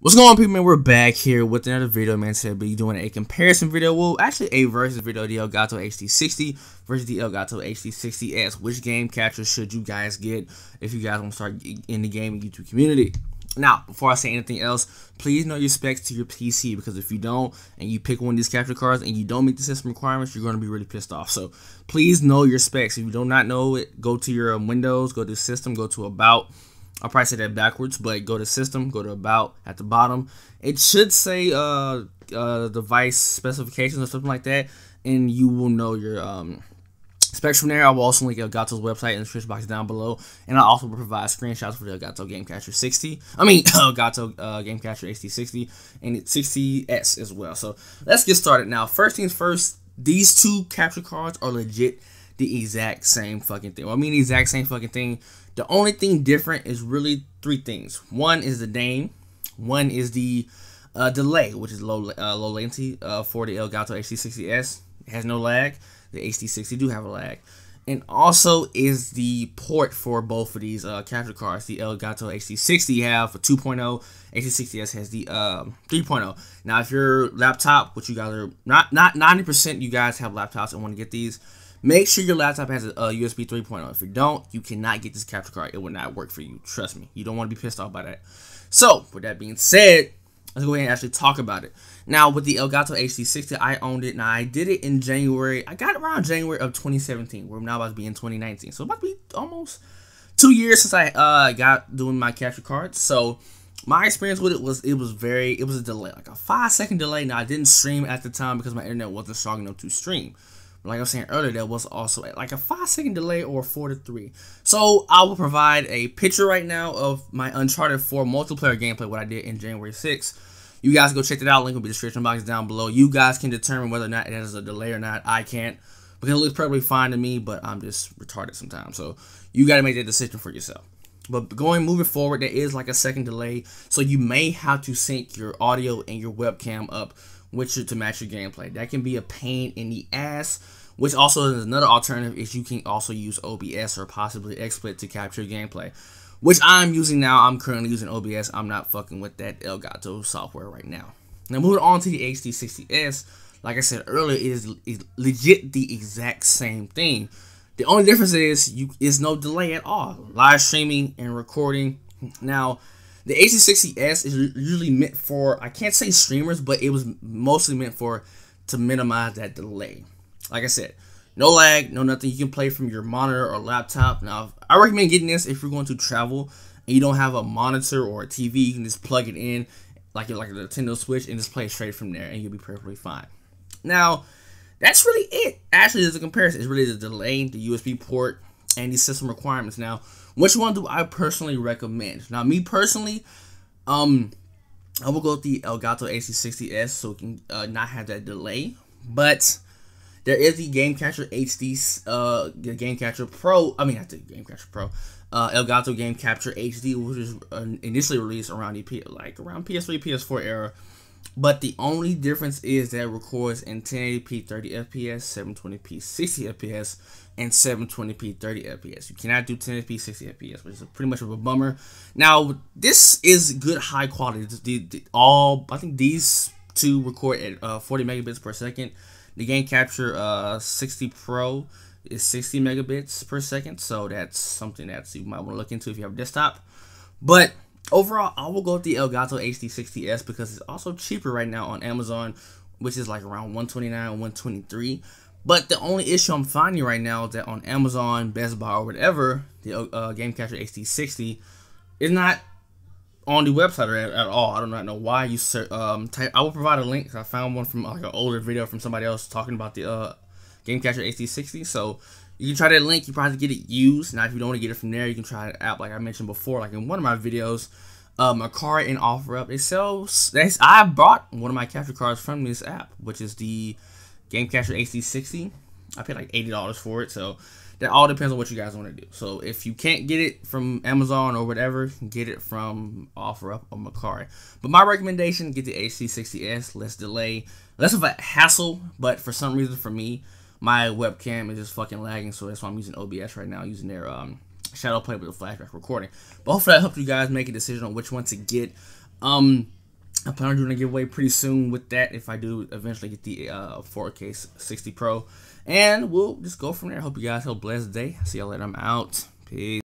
What's going on people man, we're back here with another video man, today we'll be doing a comparison video, well actually a versus video, the Elgato HD60 versus the Elgato HD60S, which game capture should you guys get if you guys want to start in the gaming YouTube community. Now, before I say anything else, please know your specs to your PC because if you don't and you pick one of these capture cards and you don't meet the system requirements, you're going to be really pissed off. So please know your specs. If you do not know it, go to your um, Windows, go to System, go to About, I'll probably say that backwards, but go to system, go to about at the bottom. It should say uh, uh, device specifications or something like that, and you will know your um, specs from there. I will also link Elgato's website in the description box down below, and I also will provide screenshots for the Elgato Game Capture 60. I mean, Elgato uh, Game Capture HD60 and it's 60S as well. So let's get started now. First things first, these two capture cards are legit the exact same fucking thing. Well, I mean, the exact same fucking thing the only thing different is really three things. One is the name. One is the uh, delay, which is low uh, low latency uh, for the Elgato HD60S. It has no lag. The HD60 do have a lag. And also is the port for both of these uh, capture cards. The Elgato HD60 have a 2.0. HD60S has the um, 3.0. Now, if your laptop, which you guys are not not 90%, you guys have laptops and want to get these Make sure your laptop has a, a, USB 3.0. If you don't, you cannot get this capture card. It will not work for you. Trust me. You don't want to be pissed off by that. So, with that being said, let's go ahead and actually talk about it. Now, with the Elgato HD60, I owned it. Now, I did it in January. I got it around January of 2017. We're now about to be in 2019. So, about to be almost two years since I uh, got doing my capture cards. So, my experience with it was it was very it was a delay like a five second delay now i didn't stream at the time because my internet wasn't strong enough to stream like I was saying earlier, there was also like a five second delay or four to three. So I will provide a picture right now of my Uncharted 4 multiplayer gameplay, what I did in January 6th. You guys go check it out. Link will be in the description box down below. You guys can determine whether or not it has a delay or not. I can't because it looks perfectly fine to me, but I'm just retarded sometimes. So you got to make that decision for yourself. But going moving forward, there is like a second delay, so you may have to sync your audio and your webcam up with you to match your gameplay. That can be a pain in the ass. Which also is another alternative is you can also use OBS or possibly XSplit to capture gameplay. Which I'm using now. I'm currently using OBS. I'm not fucking with that Elgato software right now. Now moving on to the HD60S, like I said earlier, it is, is legit the exact same thing. The only difference is you is no delay at all. Live streaming and recording. Now, the HD60S is usually meant for I can't say streamers, but it was mostly meant for to minimize that delay. Like I said, no lag, no nothing. You can play from your monitor or laptop. Now, I recommend getting this if you're going to travel and you don't have a monitor or a TV. You can just plug it in like like a Nintendo Switch and just play straight from there, and you'll be perfectly fine. Now, that's really it. Actually, there's a comparison. It's really the delay, the USB port, and the system requirements. Now, which one do I personally recommend? Now, me personally, um, I will go with the Elgato HD60s so it can uh, not have that delay. But there is the Game Capture HD, uh, the Game Capture Pro. I mean, not the Game Capture Pro. Uh, Elgato Game Capture HD, which was uh, initially released around the like around PS3, PS4 era. But the only difference is that it records in 1080p 30 FPS, 720p 60 FPS, and 720p 30 FPS. You cannot do 1080p 60 FPS, which is pretty much of a bummer. Now, this is good high quality. The, the, all I think these two record at uh, 40 megabits per second. The Game Capture uh, 60 Pro is 60 megabits per second, so that's something that you might want to look into if you have a desktop. But overall, I will go with the Elgato HD60S because it's also cheaper right now on Amazon, which is like around 129 123 But the only issue I'm finding right now is that on Amazon, Best Buy, or whatever, the uh, Game Capture HD60 is not on the website at, at all. I do not know why you um type. I will provide a link. I found one from like an older video from somebody else talking about the uh Game Capture HD60. So you can try that link. You probably get it used. Now if you don't want to get it from there, you can try the app like I mentioned before. Like in one of my videos, um, a card in OfferUp. It sells. I bought one of my capture cards from this app, which is the Game Capture HD60. I paid like eighty dollars for it. So that all depends on what you guys want to do. So if you can't get it from Amazon or whatever, get it from OfferUp or Mercari. But my recommendation, get the HD60S, less delay, less of a hassle, but for some reason for me, my webcam is just fucking lagging, so that's why I'm using OBS right now, using their um, shadow play with the flashback recording. But hopefully that helped you guys make a decision on which one to get. Um, I plan on doing a giveaway pretty soon with that if I do eventually get the uh, 4K 60 Pro. And we'll just go from there. Hope you guys have a blessed day. See y'all later. I'm out. Peace.